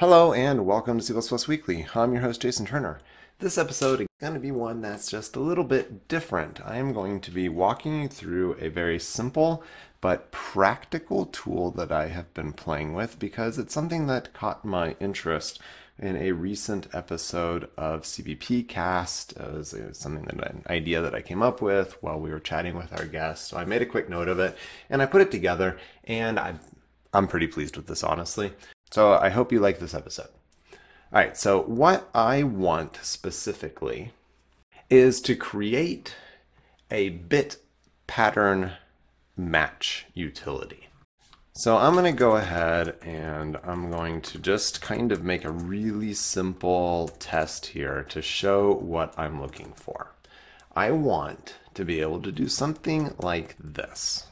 Hello and welcome to C++ Weekly. I'm your host Jason Turner. This episode is going to be one that's just a little bit different. I am going to be walking you through a very simple but practical tool that I have been playing with because it's something that caught my interest in a recent episode of CppCast. It was, something that an idea that I came up with while we were chatting with our guest. So I made a quick note of it and I put it together and i I'm pretty pleased with this, honestly. So I hope you like this episode. All right, so what I want specifically is to create a bit pattern match utility. So I'm going to go ahead and I'm going to just kind of make a really simple test here to show what I'm looking for. I want to be able to do something like this.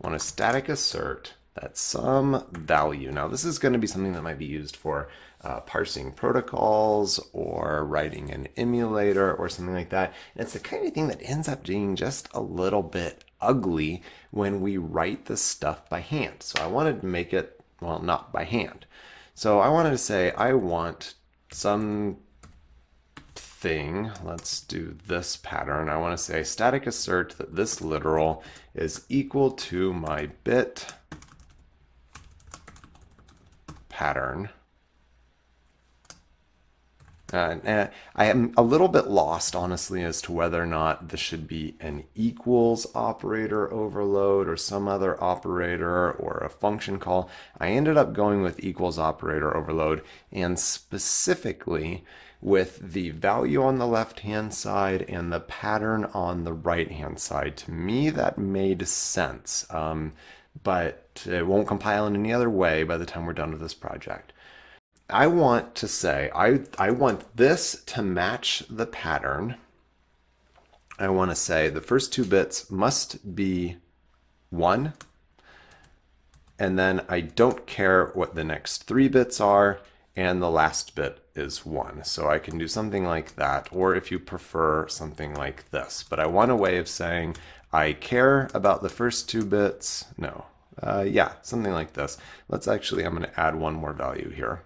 I want a static assert that some value. Now this is going to be something that might be used for uh, parsing protocols or writing an emulator or something like that. And it's the kind of thing that ends up being just a little bit ugly when we write the stuff by hand. So I wanted to make it, well, not by hand. So I wanted to say I want some thing. Let's do this pattern. I want to say static assert that this literal is equal to my bit pattern. Uh, I am a little bit lost, honestly, as to whether or not this should be an equals operator overload or some other operator or a function call. I ended up going with equals operator overload and specifically with the value on the left-hand side and the pattern on the right-hand side. To me, that made sense. Um, but it won't compile in any other way by the time we're done with this project. I want to say, I, I want this to match the pattern. I want to say the first two bits must be 1, and then I don't care what the next three bits are, and the last bit is 1. So I can do something like that, or if you prefer, something like this. But I want a way of saying I care about the first two bits. No, uh, yeah, something like this. Let's actually, I'm going to add one more value here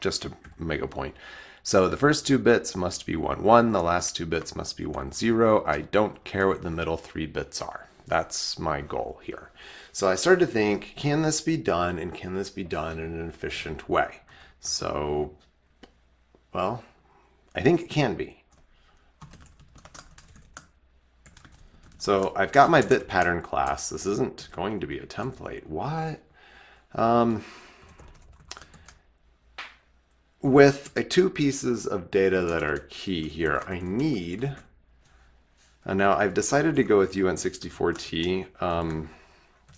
just to make a point. So the first two bits must be 1, 1. The last two bits must be 1, 0. I don't care what the middle three bits are. That's my goal here. So I started to think, can this be done and can this be done in an efficient way? So, well, I think it can be. So I've got my bit pattern class. This isn't going to be a template. What? Um, with uh, two pieces of data that are key here, I need, and now I've decided to go with uint64_t. Um,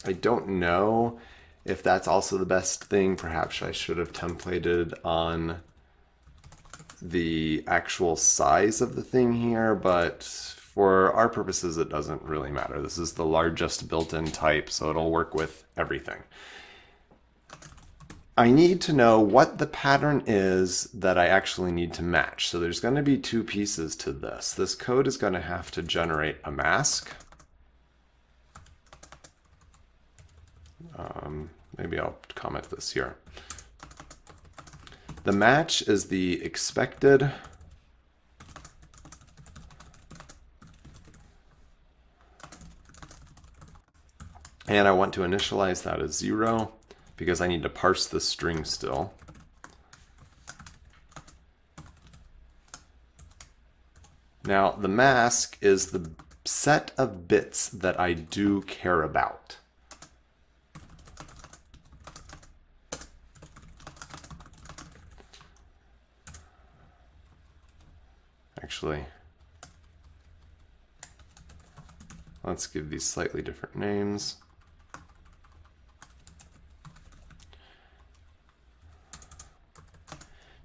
I don't know if that's also the best thing. Perhaps I should have templated on the actual size of the thing here, but for our purposes, it doesn't really matter. This is the largest built-in type, so it'll work with everything. I need to know what the pattern is that I actually need to match. So there's going to be two pieces to this. This code is going to have to generate a mask. Um, maybe I'll comment this here. The match is the expected And I want to initialize that as zero because I need to parse the string still. Now the mask is the set of bits that I do care about. Actually, let's give these slightly different names.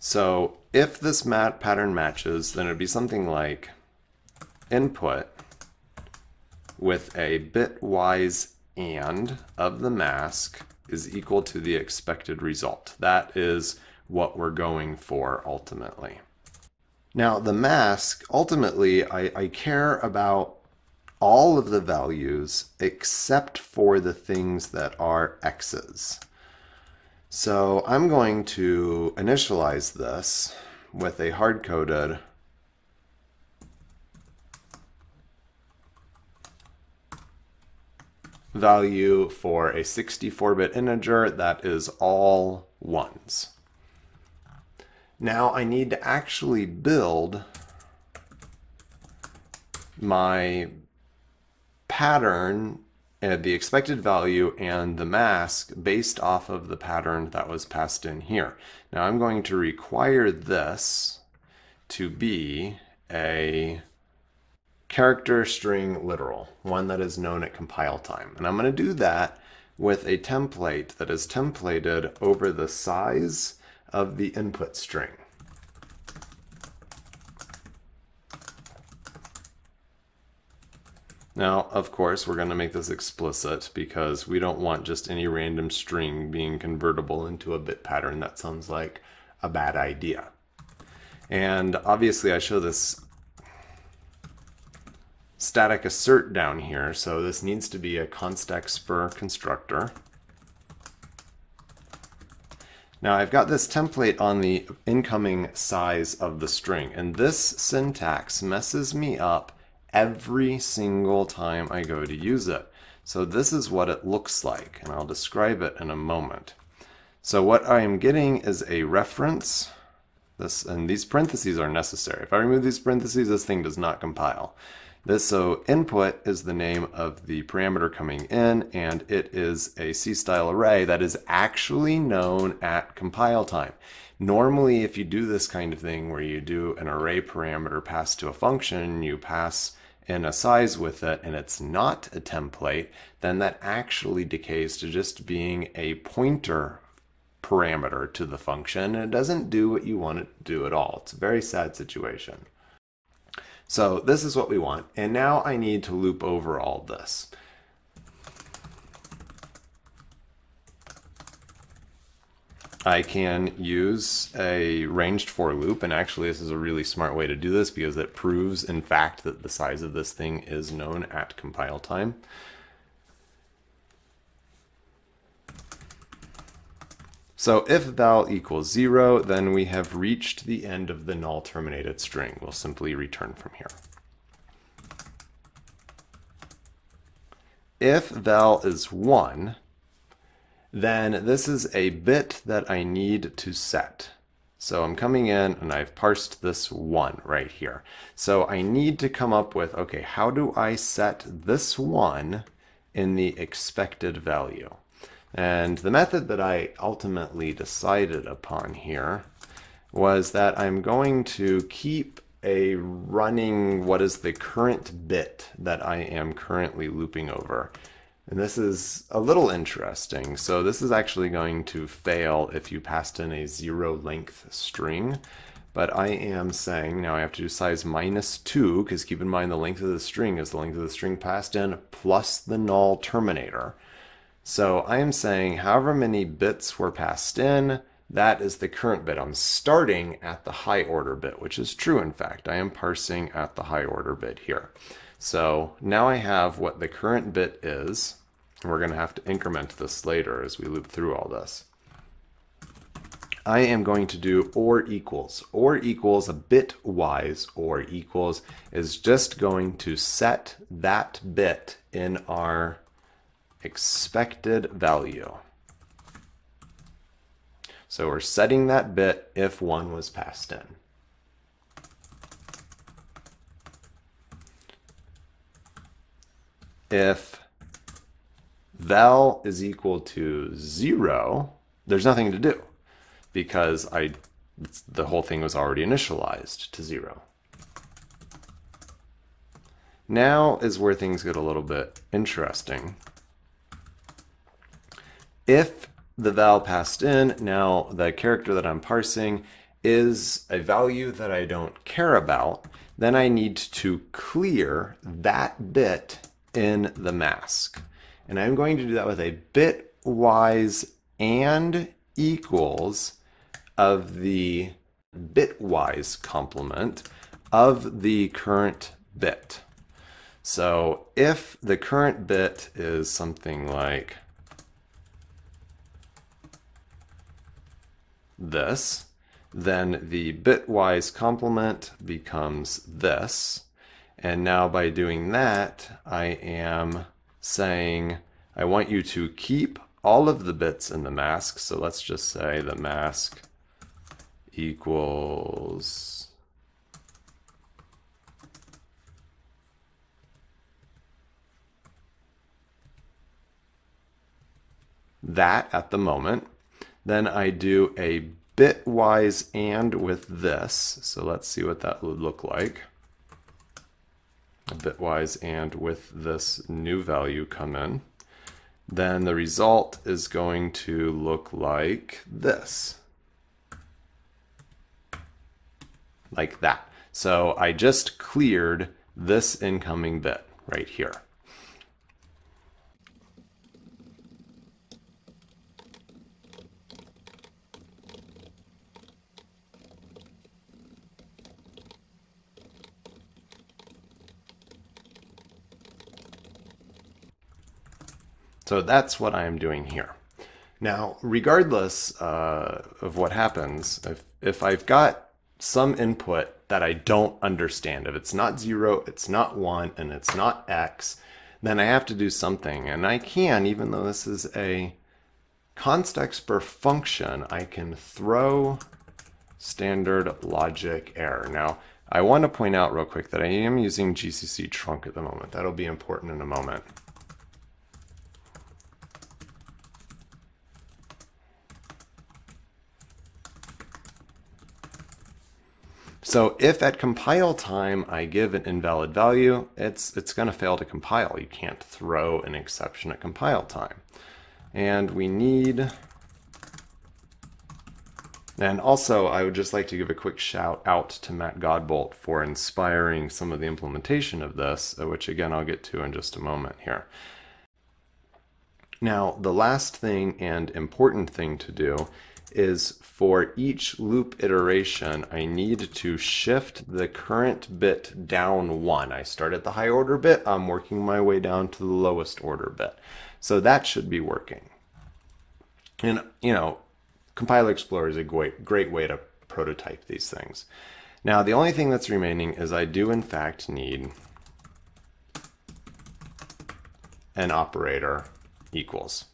So if this mat pattern matches, then it'd be something like input with a bitwise and of the mask is equal to the expected result. That is what we're going for ultimately. Now the mask, ultimately, I, I care about all of the values except for the things that are x's. So I'm going to initialize this with a hard-coded value for a 64-bit integer that is all ones. Now I need to actually build my pattern the expected value and the mask based off of the pattern that was passed in here. Now I'm going to require this to be a character string literal, one that is known at compile time. And I'm going to do that with a template that is templated over the size of the input string. Now, of course, we're going to make this explicit because we don't want just any random string being convertible into a bit pattern. That sounds like a bad idea. And obviously I show this static assert down here, so this needs to be a constexpr constructor. Now I've got this template on the incoming size of the string, and this syntax messes me up every single time I go to use it. So this is what it looks like, and I'll describe it in a moment. So what I am getting is a reference, this, and these parentheses are necessary. If I remove these parentheses, this thing does not compile. This so input is the name of the parameter coming in, and it is a C-style array that is actually known at compile time. Normally, if you do this kind of thing where you do an array parameter passed to a function, you pass in a size with it and it's not a template, then that actually decays to just being a pointer parameter to the function and it doesn't do what you want it to do at all. It's a very sad situation. So this is what we want and now I need to loop over all this. I can use a ranged for loop, and actually this is a really smart way to do this because it proves, in fact, that the size of this thing is known at compile time. So if val equals zero, then we have reached the end of the null terminated string. We'll simply return from here. If val is one, then this is a bit that I need to set. So I'm coming in and I've parsed this one right here. So I need to come up with, okay, how do I set this one in the expected value? And the method that I ultimately decided upon here was that I'm going to keep a running what is the current bit that I am currently looping over. And this is a little interesting. So this is actually going to fail if you passed in a zero length string. But I am saying now I have to do size minus two because keep in mind the length of the string is the length of the string passed in plus the null terminator. So I am saying however many bits were passed in, that is the current bit. I'm starting at the high order bit, which is true in fact. I am parsing at the high order bit here. So now I have what the current bit is. And we're going to have to increment this later as we loop through all this. I am going to do or equals. Or equals a bitwise or equals is just going to set that bit in our expected value. So we're setting that bit if one was passed in. if val is equal to zero, there's nothing to do because I the whole thing was already initialized to zero. Now is where things get a little bit interesting. If the val passed in, now the character that I'm parsing is a value that I don't care about, then I need to clear that bit in the mask. And I'm going to do that with a bitwise and equals of the bitwise complement of the current bit. So if the current bit is something like this, then the bitwise complement becomes this. And now by doing that, I am saying I want you to keep all of the bits in the mask. So let's just say the mask equals that at the moment. Then I do a bitwise and with this. So let's see what that would look like. Bitwise and with this new value come in. Then the result is going to look like this. Like that. So I just cleared this incoming bit right here. So that's what I am doing here. Now, regardless uh, of what happens, if, if I've got some input that I don't understand, if it's not zero, it's not one, and it's not x, then I have to do something. And I can, even though this is a constexpr function, I can throw standard logic error. Now, I want to point out real quick that I am using GCC trunk at the moment. That'll be important in a moment. So if at compile time I give an invalid value, it's, it's going to fail to compile. You can't throw an exception at compile time. And we need... And also, I would just like to give a quick shout out to Matt Godbolt for inspiring some of the implementation of this, uh, which again I'll get to in just a moment here. Now, the last thing and important thing to do is for each loop iteration, I need to shift the current bit down one. I start at the high order bit, I'm working my way down to the lowest order bit. So that should be working. And, you know, Compiler Explorer is a great, great way to prototype these things. Now, the only thing that's remaining is I do in fact need an operator equals.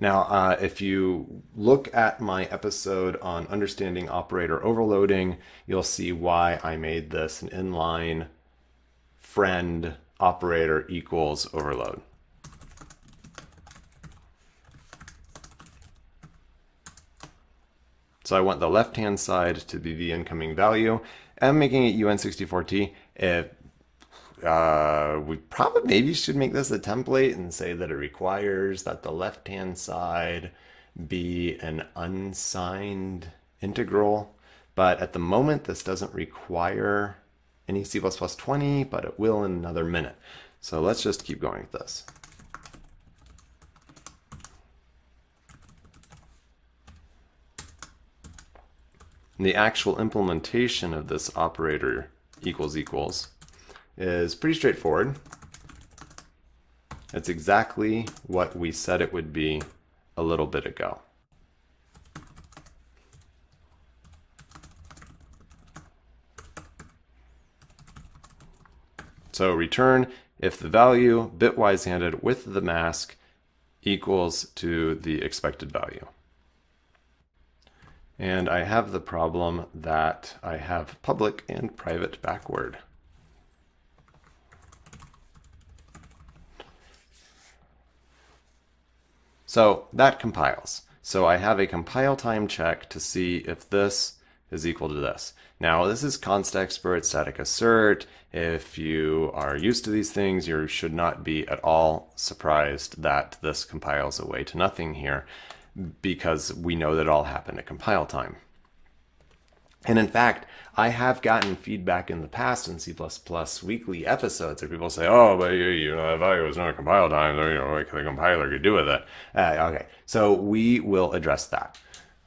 Now, uh, if you look at my episode on understanding operator overloading, you'll see why I made this an inline friend operator equals overload. So I want the left-hand side to be the incoming value. I'm making it uint64_t. If uh, we probably maybe should make this a template and say that it requires that the left hand side be an unsigned integral. But at the moment, this doesn't require any C++ 20, but it will in another minute. So let's just keep going with this. the actual implementation of this operator equals equals is pretty straightforward. It's exactly what we said it would be a little bit ago. So return if the value bitwise handed with the mask equals to the expected value. And I have the problem that I have public and private backward. So that compiles. So I have a compile time check to see if this is equal to this. Now this is constexpr static assert. If you are used to these things, you should not be at all surprised that this compiles away to nothing here because we know that it all happened at compile time. And in fact, I have gotten feedback in the past in C++ weekly episodes where people say, oh, but you, you know, that value was not compile time, so, you know, what the compiler could do with it. Uh, okay, so we will address that.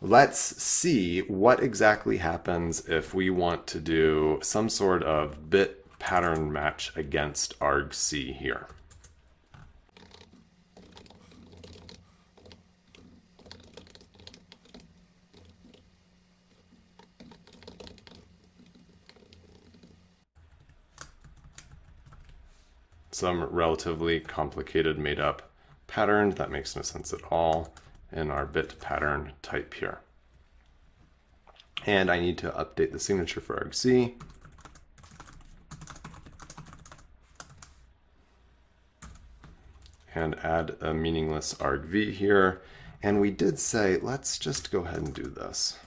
Let's see what exactly happens if we want to do some sort of bit pattern match against argc here. Some relatively complicated made up pattern that makes no sense at all in our bit pattern type here. And I need to update the signature for argc. And add a meaningless argv here. And we did say, let's just go ahead and do this.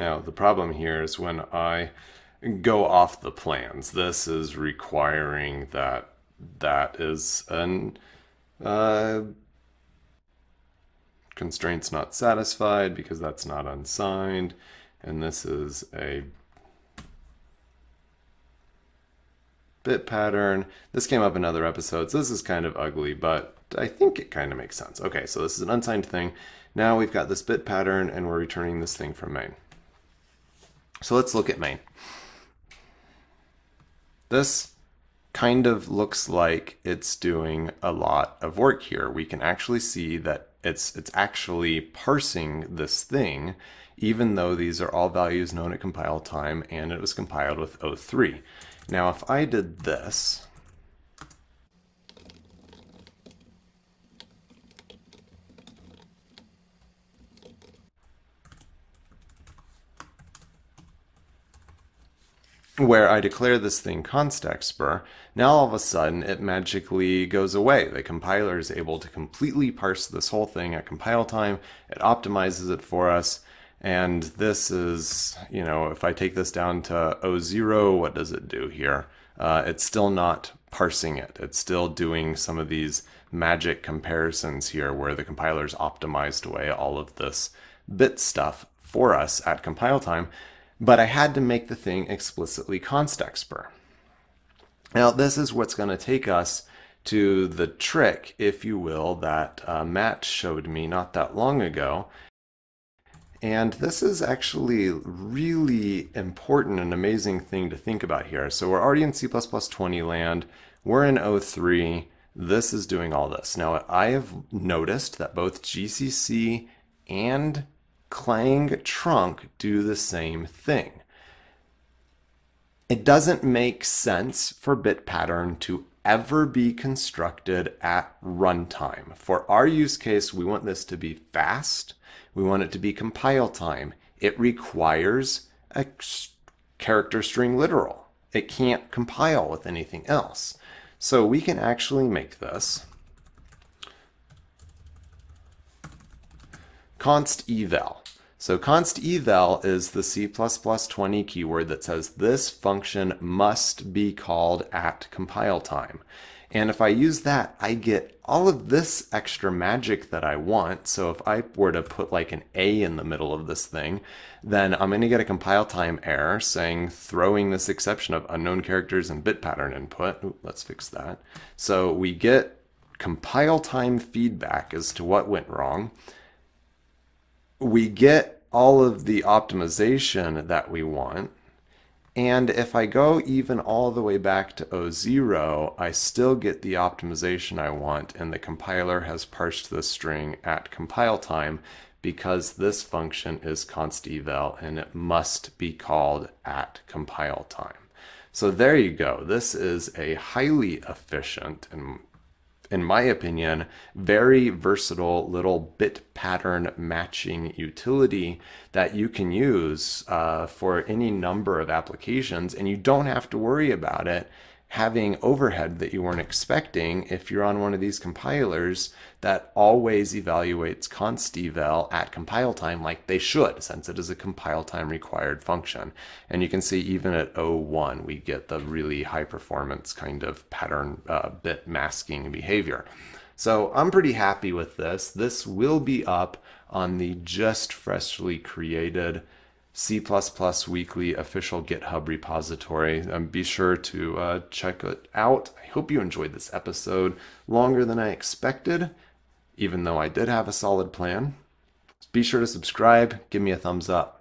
Now, the problem here is when I go off the plans, this is requiring that that is an uh, constraints not satisfied because that's not unsigned. And this is a bit pattern. This came up in other episodes. This is kind of ugly, but I think it kind of makes sense. Okay, so this is an unsigned thing. Now we've got this bit pattern and we're returning this thing from main. So let's look at main. This kind of looks like it's doing a lot of work here. We can actually see that it's it's actually parsing this thing, even though these are all values known at compile time and it was compiled with O3. Now if I did this, where I declare this thing constexpr, now all of a sudden it magically goes away. The compiler is able to completely parse this whole thing at compile time. It optimizes it for us. And this is, you know, if I take this down to O0, what does it do here? Uh, it's still not parsing it. It's still doing some of these magic comparisons here where the compiler's optimized away all of this bit stuff for us at compile time but I had to make the thing explicitly constexpr. Now, this is what's going to take us to the trick, if you will, that uh, Matt showed me not that long ago. And this is actually really important and amazing thing to think about here. So we're already in C++20 land. We're in O3. This is doing all this. Now, I have noticed that both GCC and Clang trunk do the same thing. It doesn't make sense for bit pattern to ever be constructed at runtime. For our use case, we want this to be fast. We want it to be compile time. It requires a character string literal. It can't compile with anything else. So we can actually make this consteval. So consteval is the C++20 keyword that says this function must be called at compile time. And if I use that, I get all of this extra magic that I want. So if I were to put like an A in the middle of this thing, then I'm going to get a compile time error saying throwing this exception of unknown characters and bit pattern input. Ooh, let's fix that. So we get compile time feedback as to what went wrong we get all of the optimization that we want. And if I go even all the way back to O0, I still get the optimization I want, and the compiler has parsed this string at compile time because this function is consteval and it must be called at compile time. So there you go. This is a highly efficient and in my opinion, very versatile little bit pattern matching utility that you can use uh, for any number of applications, and you don't have to worry about it having overhead that you weren't expecting if you're on one of these compilers that always evaluates consteval at compile time like they should since it is a compile time required function. And you can see even at O1 we get the really high performance kind of pattern uh, bit masking behavior. So I'm pretty happy with this. This will be up on the just freshly created C++ Weekly official GitHub repository. Um, be sure to uh, check it out. I hope you enjoyed this episode. Longer than I expected, even though I did have a solid plan. Be sure to subscribe, give me a thumbs up.